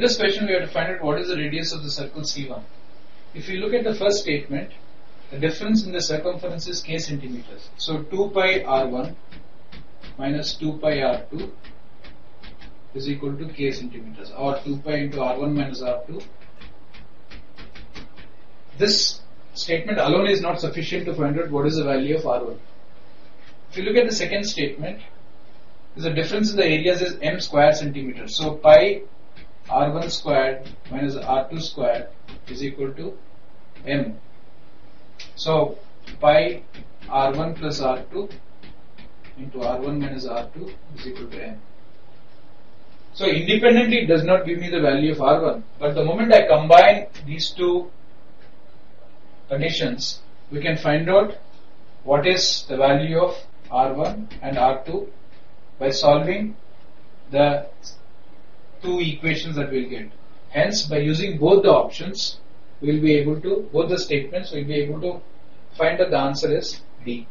in this question we have to find out what is the radius of the circle C1. If you look at the first statement, the difference in the circumference is k centimeters. So 2 pi r1 minus 2 pi r2 is equal to k centimeters or 2 pi into r1 minus r2. This statement alone is not sufficient to find out what is the value of r1. If you look at the second statement, the difference in the areas is m square centimeters. So pi r1 squared minus r2 squared is equal to m. So pi r1 plus r2 into r1 minus r2 is equal to m. So independently it does not give me the value of r1 but the moment I combine these two conditions we can find out what is the value of r1 and r2 by solving the two equations that we'll get. Hence by using both the options we'll be able to both the statements we'll be able to find that the answer is D.